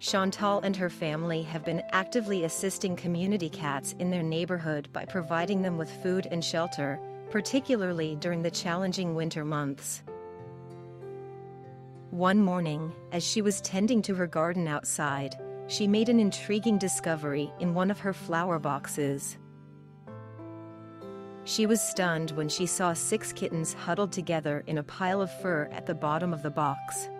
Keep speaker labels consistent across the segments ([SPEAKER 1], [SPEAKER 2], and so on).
[SPEAKER 1] Chantal and her family have been actively assisting community cats in their neighborhood by providing them with food and shelter, particularly during the challenging winter months. One morning, as she was tending to her garden outside, she made an intriguing discovery in one of her flower boxes. She was stunned when she saw six kittens huddled together in a pile of fur at the bottom of the box.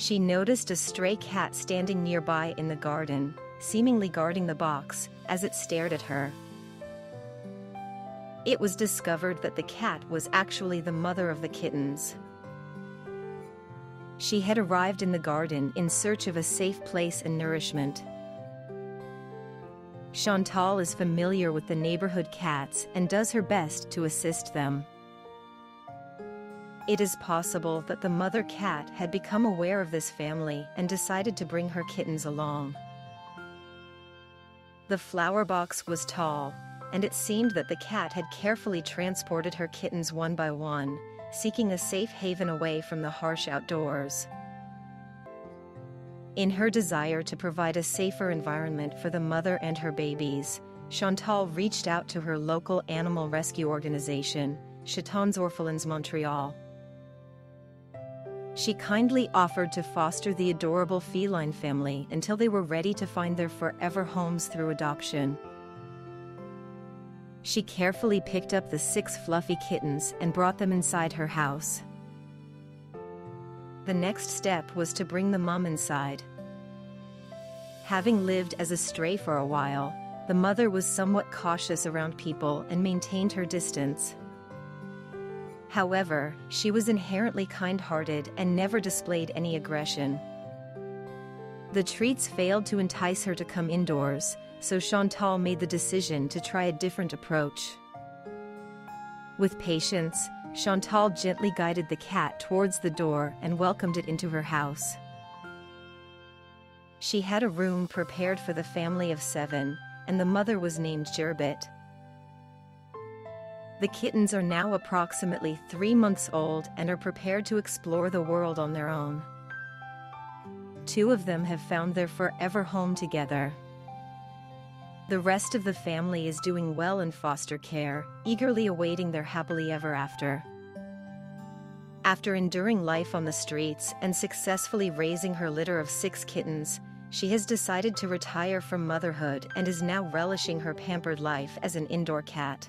[SPEAKER 1] She noticed a stray cat standing nearby in the garden, seemingly guarding the box, as it stared at her. It was discovered that the cat was actually the mother of the kittens. She had arrived in the garden in search of a safe place and nourishment. Chantal is familiar with the neighborhood cats and does her best to assist them. It is possible that the mother cat had become aware of this family and decided to bring her kittens along. The flower box was tall, and it seemed that the cat had carefully transported her kittens one by one, seeking a safe haven away from the harsh outdoors. In her desire to provide a safer environment for the mother and her babies, Chantal reached out to her local animal rescue organization, Chatons Orphelins Montreal. She kindly offered to foster the adorable feline family until they were ready to find their forever homes through adoption. She carefully picked up the six fluffy kittens and brought them inside her house. The next step was to bring the mum inside. Having lived as a stray for a while, the mother was somewhat cautious around people and maintained her distance. However, she was inherently kind-hearted and never displayed any aggression. The treats failed to entice her to come indoors, so Chantal made the decision to try a different approach. With patience, Chantal gently guided the cat towards the door and welcomed it into her house. She had a room prepared for the family of seven, and the mother was named Gerbet. The kittens are now approximately three months old and are prepared to explore the world on their own. Two of them have found their forever home together. The rest of the family is doing well in foster care, eagerly awaiting their happily ever after. After enduring life on the streets and successfully raising her litter of six kittens, she has decided to retire from motherhood and is now relishing her pampered life as an indoor cat.